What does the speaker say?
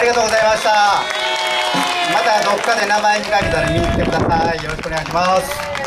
ありがとうございました。またどっかで名前にかけたら見に来てください。よろしくお願いします。